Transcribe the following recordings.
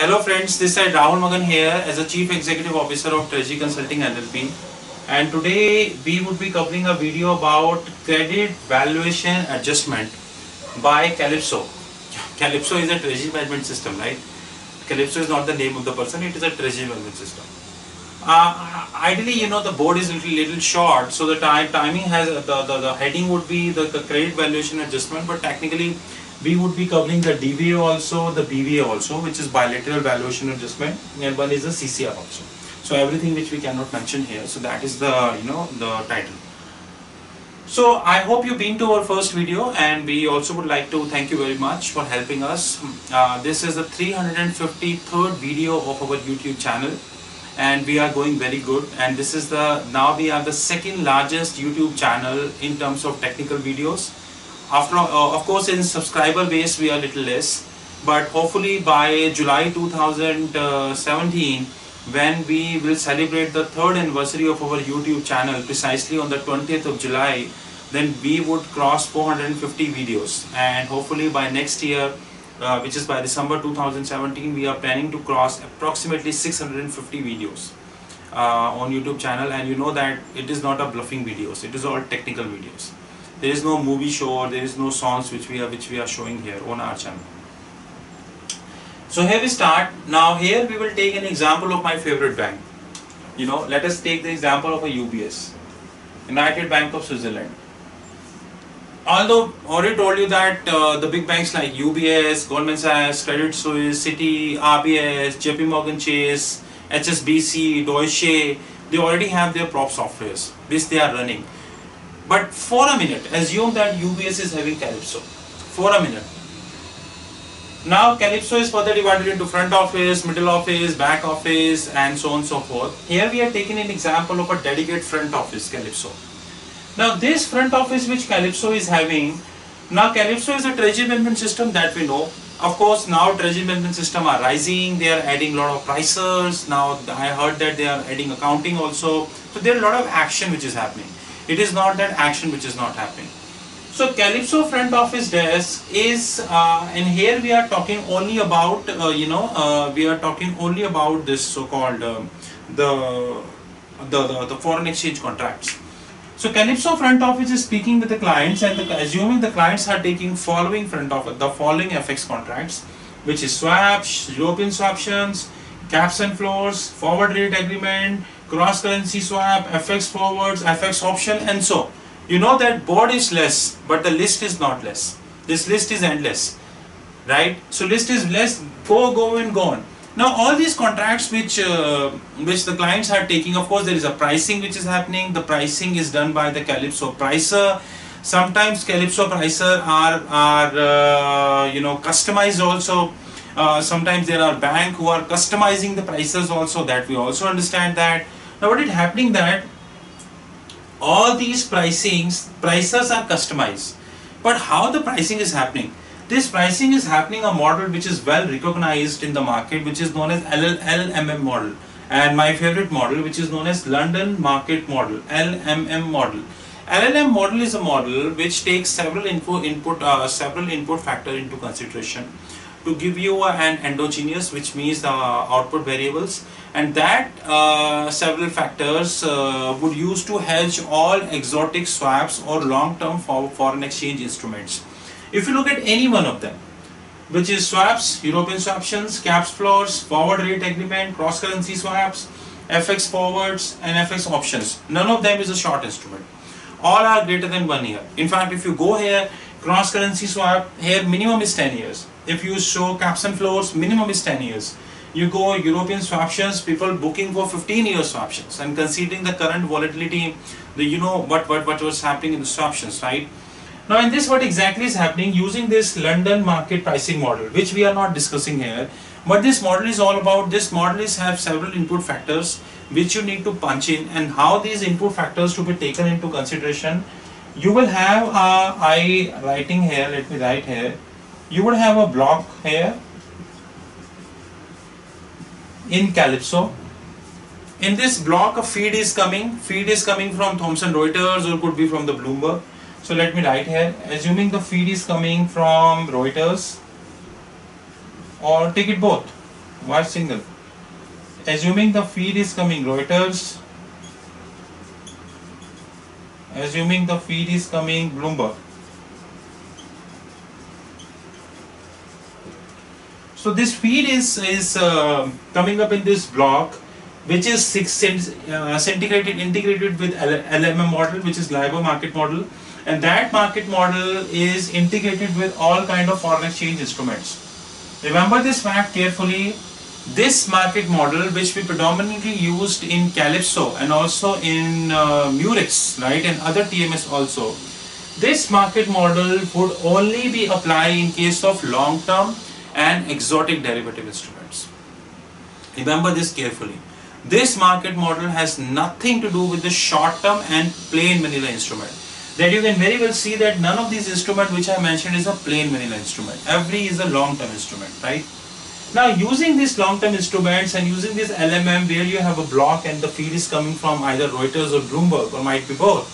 Hello friends, this is Rahul Magan here as a Chief Executive Officer of Treasury Consulting LLP and today we would be covering a video about credit valuation adjustment by Calypso. Calypso is a treasury management system, right? Calypso is not the name of the person, it is a treasury management system. Uh, ideally, you know, the board is little little short, so the time timing has the, the, the heading would be the, the credit valuation adjustment, but technically we would be covering the DVA also, the BVA also, which is bilateral valuation adjustment, and one is the CCR also. So everything which we cannot mention here. So that is the you know the title. So I hope you've been to our first video, and we also would like to thank you very much for helping us. Uh, this is the 353rd video of our YouTube channel and we are going very good and this is the now we are the second largest YouTube channel in terms of technical videos after uh, of course in subscriber base we are little less. But hopefully by July 2017 when we will celebrate the third anniversary of our YouTube channel precisely on the 20th of July then we would cross 450 videos. And hopefully by next year uh, which is by December 2017 we are planning to cross approximately 650 videos uh, on YouTube channel. And you know that it is not a bluffing videos. It is all technical videos there is no movie show or there is no songs which we are which we are showing here on our channel. So here we start. Now here we will take an example of my favorite bank. You know let us take the example of a UBS United Bank of Switzerland. Although already told you that uh, the big banks like UBS, Goldman Sachs, Credit Suisse, Citi, RBS, JP Morgan Chase, HSBC, Deutsche, they already have their prop softwares which they are running. But for a minute, assume that UBS is having Calypso. For a minute. Now Calypso is further divided into front office, middle office, back office and so on and so forth. Here we are taking an example of a dedicated front office Calypso. Now this front office which Calypso is having, now Calypso is a treasury management system that we know. Of course now treasury management system are rising, they are adding a lot of pricers, now I heard that they are adding accounting also. So there are a lot of action which is happening. It is not that action which is not happening. So Calypso front office desk is, uh, and here we are talking only about, uh, you know, uh, we are talking only about this so-called um, the, the, the the foreign exchange contracts. So Calypso front office is speaking with the clients and the, assuming the clients are taking following front office, the following FX contracts, which is swaps, European swaptions, caps and floors, forward rate agreement, cross currency swap, FX forwards, FX option and so. You know that board is less, but the list is not less. This list is endless, right? So list is less, go, go and go on. Now all these contracts which uh, which the clients are taking, of course there is a pricing which is happening. The pricing is done by the Calypso pricer. Sometimes Calypso pricer are are uh, you know customized also. Uh, sometimes there are bank who are customizing the prices also. That we also understand that. Now what is happening that all these pricings prices are customized, but how the pricing is happening? This pricing is happening a model which is well recognized in the market which is known as LL, LMM model and my favorite model which is known as London Market Model LMM model. LLM model is a model which takes several info input uh, several input factor into consideration to give you an endogenous which means the output variables and that uh, several factors uh, would use to hedge all exotic swaps or long-term for foreign exchange instruments if you look at any one of them, which is swaps, European swaptions, caps floors, forward rate agreement, cross currency swaps, FX forwards and FX options, none of them is a short instrument. All are greater than one year. In fact, if you go here, cross currency swap, here minimum is 10 years. If you show caps and floors, minimum is 10 years. You go European swaptions, people booking for 15 years swaptions and considering the current volatility, the you know what what what was happening in the swaptions, right? Now in this what exactly is happening using this London market pricing model which we are not discussing here but this model is all about this model is have several input factors which you need to punch in and how these input factors to be taken into consideration you will have uh, I writing here let me write here you would have a block here in Calypso. In this block a feed is coming. Feed is coming from Thomson Reuters or could be from the Bloomberg. So let me write here, assuming the feed is coming from Reuters or take it both. why single. Assuming the feed is coming Reuters assuming the feed is coming Bloomberg so this feed is is uh, coming up in this block which is six cent, uh, centigrated integrated with LMM model which is LIBOR market model. And that market model is integrated with all kind of foreign exchange instruments. Remember this fact carefully. This market model which we predominantly used in Calypso and also in uh, Murex right and other TMS also this market model would only be applied in case of long term and exotic derivative instruments remember this carefully this market model has nothing to do with the short term and plain vanilla instrument that you can very well see that none of these instruments which I mentioned is a plain vanilla instrument every is a long term instrument right now using these long-term instruments and using this LMM where you have a block and the feed is coming from either Reuters or Bloomberg or might be both.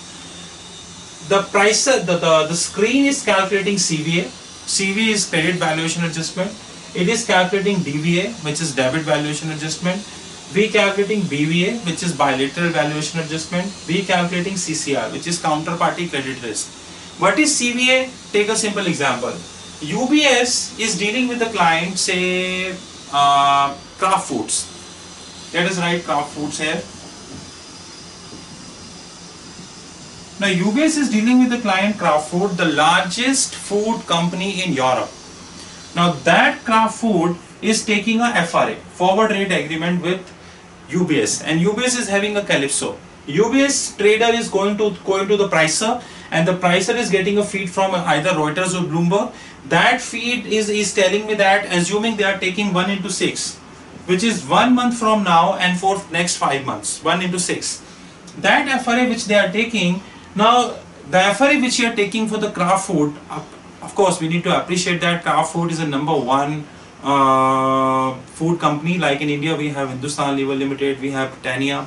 The price, the, the, the screen is calculating CVA. CV is credit valuation adjustment. It is calculating DVA which is debit valuation adjustment. We calculating BVA which is bilateral valuation adjustment. We calculating CCR which is counterparty credit risk. What is CVA? Take a simple example UBS is dealing with the client, say, uh, Kraft Foods. Let us write Kraft Foods here. Now, UBS is dealing with the client Kraft Food, the largest food company in Europe. Now, that Kraft Food is taking a FRA, forward rate agreement with UBS, and UBS is having a Calypso. UBS trader is going to going to the pricer and the pricer is getting a feed from either Reuters or Bloomberg that feed is, is telling me that assuming they are taking 1 into 6 which is 1 month from now and for next 5 months 1 into 6 that FRA which they are taking now the FRA which you are taking for the Kraft Food of course we need to appreciate that Kraft Food is a number one uh, food company. Like in India we have Hindustan Lever Limited we have Britannia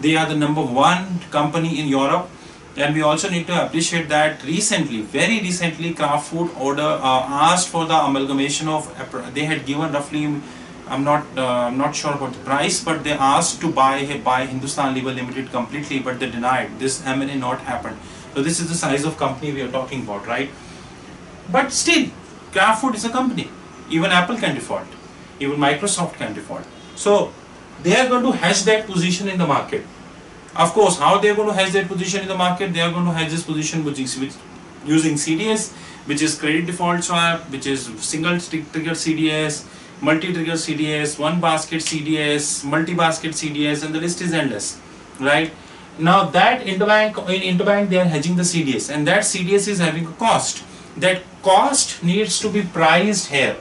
they are the number one company in Europe. And we also need to appreciate that recently very recently Kraft Food order uh, asked for the amalgamation of they had given roughly I'm not uh, I'm not sure about the price but they asked to buy buy Hindustan Lever Limited completely but they denied. This M&A not happened. So this is the size of company we are talking about right? But still Kraft Food is a company. Even Apple can default. Even Microsoft can default. So they are going to hedge that position in the market. Of course, how they are going to hedge that position in the market? They are going to hedge this position using CDS, which is credit default swap, which is single trigger CDS, multi-trigger CDS, one basket CDS, multi-basket CDS, and the list is endless, right? Now that interbank in interbank they are hedging the CDS, and that CDS is having a cost. That cost needs to be priced here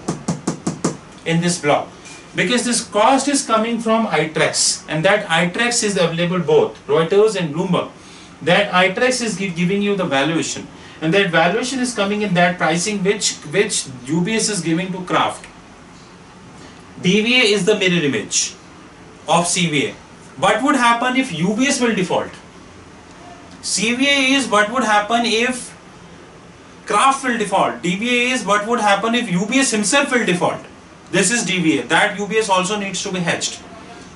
in this block because this cost is coming from iTraxx and that iTraxx is available both Reuters and Bloomberg that iTraxx is giving you the valuation and that valuation is coming in that pricing which which UBS is giving to Kraft DVA is the mirror image of CVA what would happen if UBS will default CVA is what would happen if Kraft will default DVA is what would happen if UBS himself will default this is DVA. That UBS also needs to be hedged,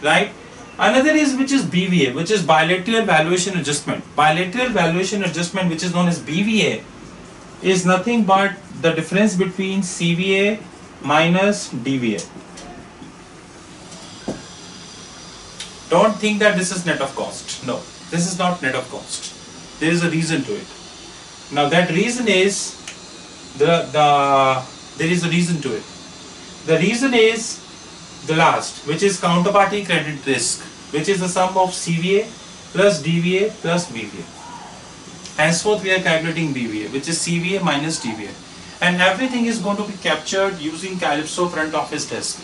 right? Another is which is BVA, which is bilateral valuation adjustment. Bilateral valuation adjustment, which is known as BVA, is nothing but the difference between CVA minus DVA. Don't think that this is net of cost. No, this is not net of cost. There is a reason to it. Now that reason is the the there is a reason to it the reason is the last, which is counterparty credit risk, which is the sum of CVA plus DVA plus BVA. Henceforth, we are calculating BVA, which is CVA minus DVA. And everything is going to be captured using Calypso front office desk.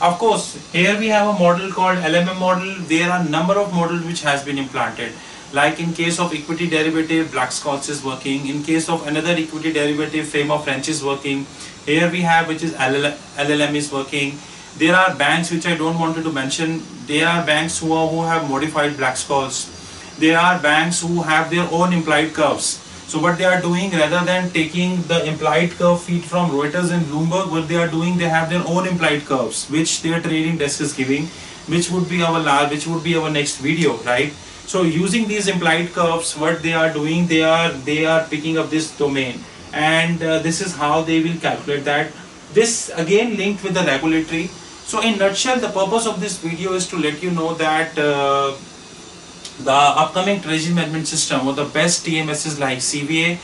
Of course, here we have a model called LMM model. There are number of models which has been implanted. Like in case of equity derivative, Black-Scholes is working. In case of another equity derivative, Fama-French is working. Here we have which is LLM is working. There are banks which I don't want to mention. There are banks who, are, who have modified Black-Scholes. There are banks who have their own implied curves. So what they are doing rather than taking the implied curve feed from Reuters and Bloomberg, what they are doing, they have their own implied curves, which their trading desk is giving, which would be our large, which would be our next video, right? So using these implied curves, what they are doing, they are they are picking up this domain, and uh, this is how they will calculate that. This again linked with the regulatory. So in nutshell, the purpose of this video is to let you know that. Uh, the upcoming treasury management system or the best TMSs like CVA,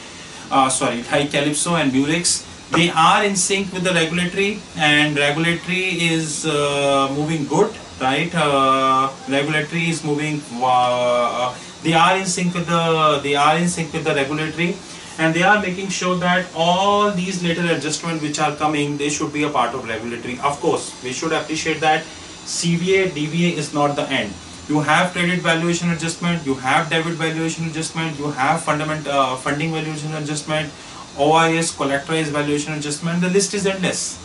uh, sorry, like Calypso and Murex, they are in sync with the regulatory and regulatory is uh, moving good, right? Uh, regulatory is moving, uh, they are in sync with the, they are in sync with the regulatory and they are making sure that all these later adjustments which are coming, they should be a part of regulatory. Of course, we should appreciate that CVA, DVA is not the end you have credit valuation adjustment, you have debit valuation adjustment, you have fundament, uh, funding valuation adjustment, OIS, collateralized valuation adjustment, the list is endless.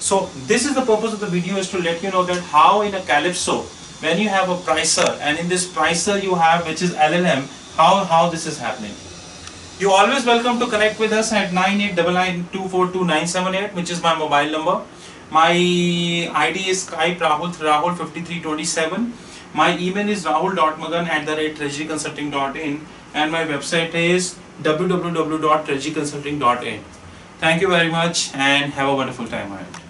So this is the purpose of the video is to let you know that how in a Calypso, when you have a pricer and in this pricer you have which is LLM, how, how this is happening. You're always welcome to connect with us at 9899242978 which is my mobile number. My ID is Skype Rahul Rahul 5327 my email is rahul.magan at the rate treasuryconsulting.in and my website is www.treasuryconsulting.in. Thank you very much and have a wonderful time ahead.